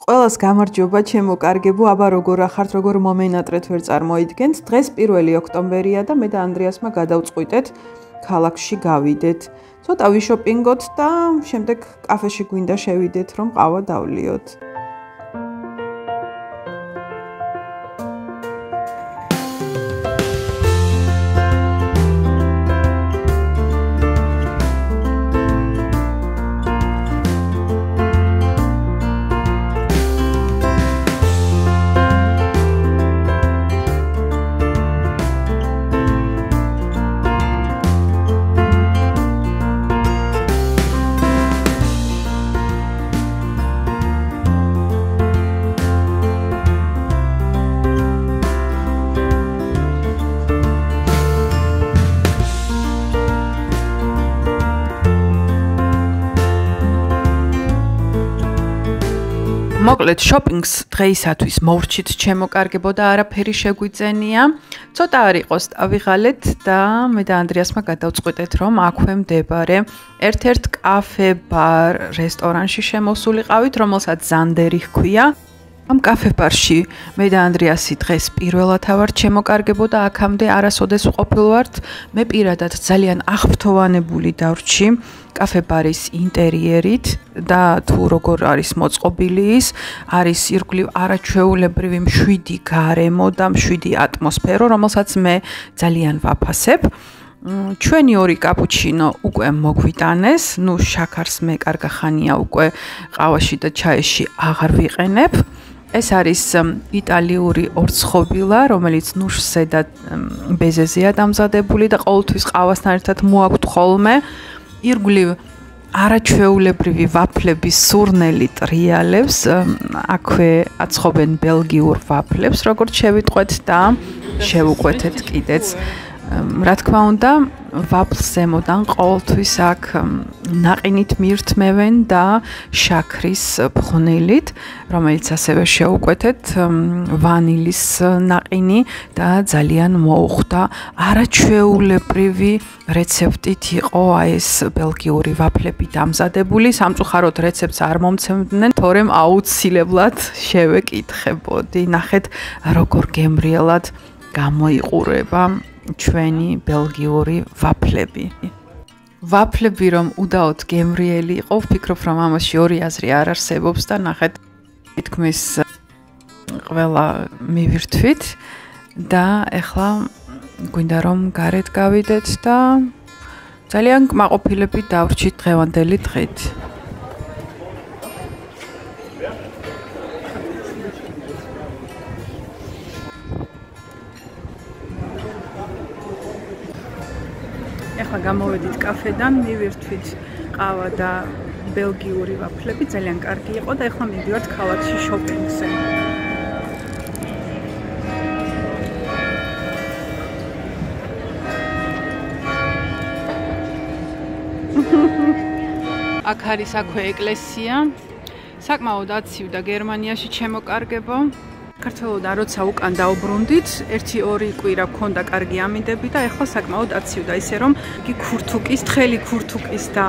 ყველას გამარჯობა, ჩემო კარგებო, აბა როგორ ახართ, როგორ მომენატრეთ ვერ წარმოიდგენთ. დღეს 1 ოქტომბერია და მე და ანდრიასმა გადავწყვიტეთ ქალაქში გავიდეთ. ცოტა ვიშოპინგოთ და შემდეგ კაფეში გვინდა შევიდეთ, რომ ყავა დავლიოთ. მოკლედ შოპინგს დღეისათვის მორჩით ჩემოკარგებო და არაფერი შეგვიწენია. ცოტა არ იყოს ავიღალეთ და მე და ანდრიასმა გადავწყვიტეთ რომ აქვე მდებარე ერთ-ერთ კაფე ბარ რესტორანში შემოსულიყავით, რომელსაც ზანდერი ჰქვია. ამ კაფე-ბარში მე და ანდრიასი დღეს პირველად ავარ ჩემოკარგებო და აქამდე არასოდეს ვყოფილვართ. მე პირადად ძალიან აღფრთოვანებული დავრჩი კაფე-ბარის ინტერიერით და თუ როგორ არის მოწყობილი ის, არის ირგვლივ არაჩვეულებრივი მშვიდი გარემო და მშვიდი ატმოსფერო, რომელსაც მე ძალიან ვაფასებ. ჩვენი ორი კაპუჩინო უკვე მოგვიტანეს, ნუ შაქარს მე კარგა ხანია უკვე ყავაში და ჩაიში აღარ ვიყენებ. ეს არის იტალიური ორცხობილა, რომელიც ნუშზე და ბეზეზეა დამზადებული და ყოველთვის ყავასთან ერთად მოაქვთ ხოლმე ირგვლივ არაჩვეულებრივი ვაფლების სურნელი ტრიალებს, აქვე აცხობენ ბელგიურ ვაფლებს, როგორც შევიტყვეთ და შევუკვეთეთ კიდეც. რა თქმა უნდა, ვაბლს ზემოდან ყოველთვის აქ ناყინით მიირთმევენ და შაქრის ფხვნილით, რომელიც ასევე შეუკვეთეთ ვანილის ناყინი და ძალიან მოუხდა არაჩვეულებრივი რეცეპტით იყო აი ეს ბელგიური ვაფლები დამზადებული. სამწუხაროდ რეცეპტს არ მომცემდნენ, თორემ აუცილებლად შევეკითხებოდი. ნახეთ, როგორ გემრიელად გამოიყურება ჩვენი ბელგიური ვაფლები. ვაფლები რომ უდაოდ გემრიელი იყო, ვფიქრობ რომ ამაში ორი აზრი არ არსებობს და ნახეთ თითქმის ყველა მივირთვით და ეხლა გვინდა რომ გარეთ გავიდეთ და ძალიან კმაყოფილებით დავრჩით დღევანდელი დღით. ახლა გამოვედით კაფედან, მივირთვით ყავა და ბელგიური ვაფლები, ძალიან კარგი იყო და ახლა მივიდივართ ქალაქში შოპინგზე. აქ არის აქვე ეკლესია. საკმაოდ აცივ და გერმანიაში ჩემოკარგებო. საქართველოსთან როცა უკან დაუბრუნდით, 1-2 კვირა გქონდა კარგი ამინდები და ეხლა საკმაოდ აცივდა ისე რომ კი ქურთუკის, თხელი ქურთუკის და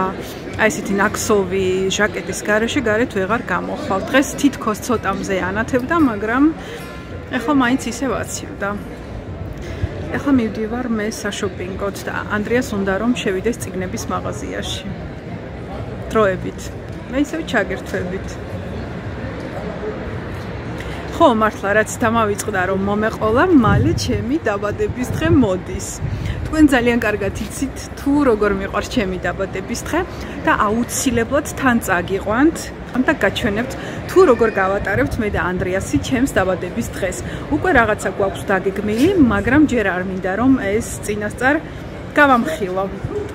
აი ესეთი ნაკსოვი ჟაკეტის garaში გარეთ ვეღარ გამოხვალ. დღეს თითქოს ცოტა მზე ანათებდა, მაგრამ ეხლა მაინც ისე ვაცივდა. ეხლა მივდივარ მე საშოპინგოდ და ანდრიას უნდა რომ შევიდეს ციგნების მაღაზიაში. დროებით. მე ისე ჩაგერთვებით. ხო მართლა რაც დამავიწყდა რომ მომეყოლა მალე ჩემი დაბადების დღე მოდის. თქვენ ძალიან კარგად იცით თუ როგორ მიყვარს ჩემი დაბადების დღე და აუცილებლად თან წაგიყვანთ და გაჩვენებთ თუ როგორ გავატარებთ მე და ანდრიასი ჩემს დაბადების დღეს. უკვე რაღაცა გვაქვს დაგეგმილი მაგრამ ჯერ არ მინდა რომ ეს წინასწარ გავამხილო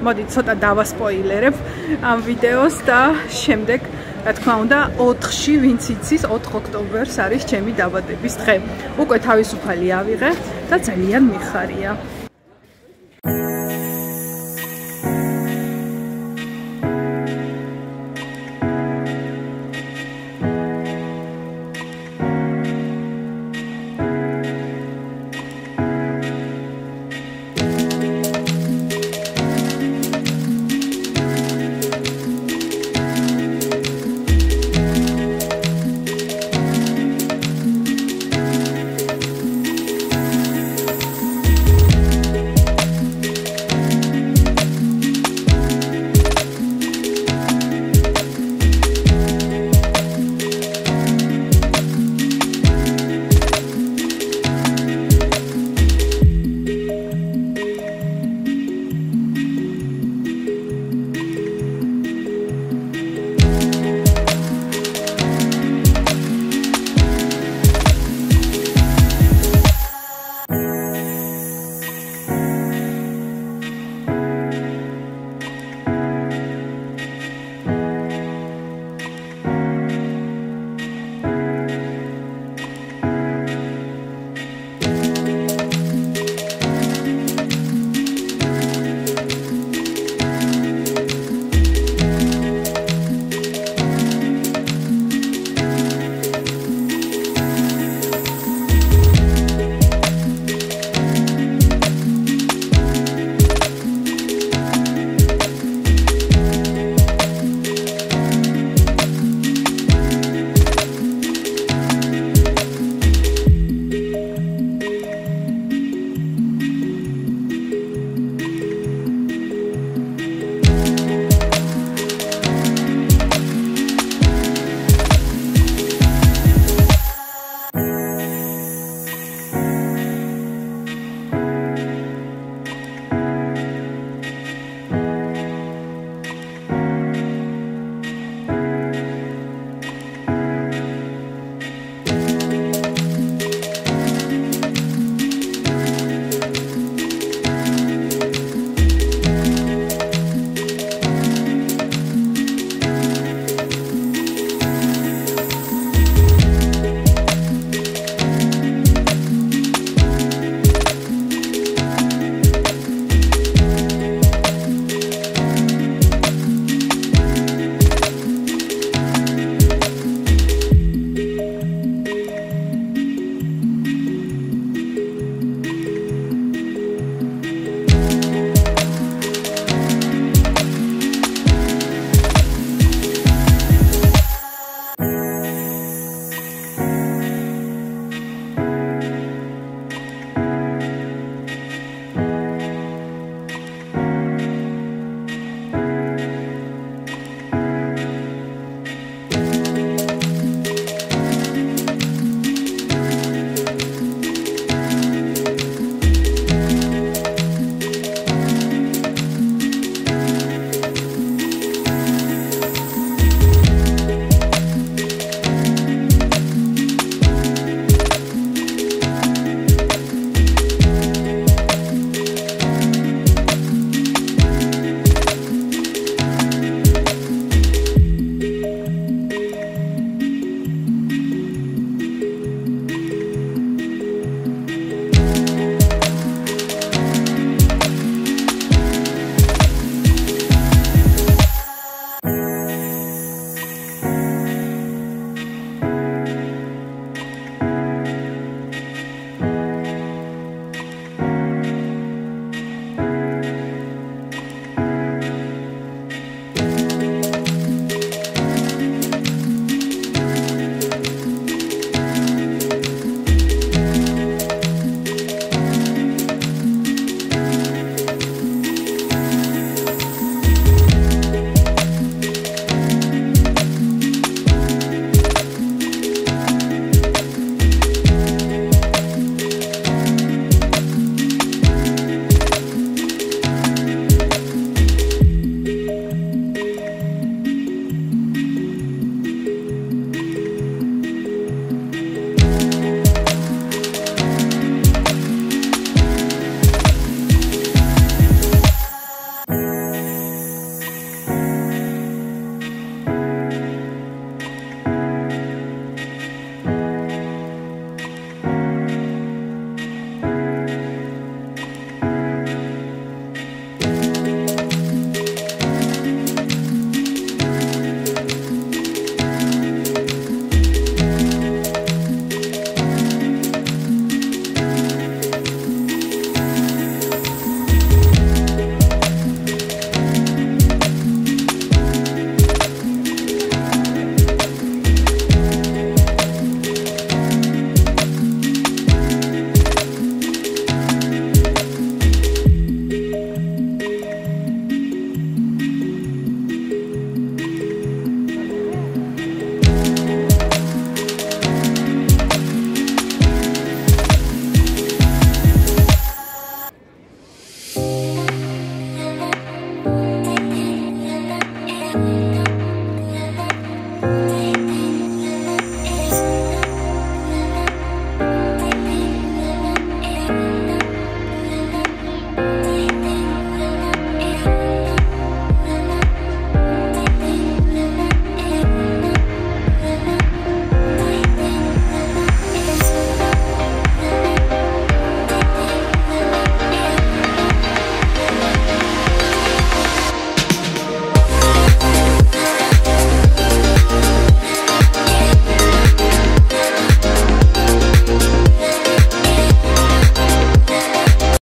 მოდი ცოტა დავასპოილერებ ამ ვიდეოს და შემდეგ რა თქმა უნდა 4-ში ვინც იცის 4 ოქტომბერს არის ჩემი დაბადების დღე. უკვე თავისუფალი ავიღე და ძალიან მიხარია.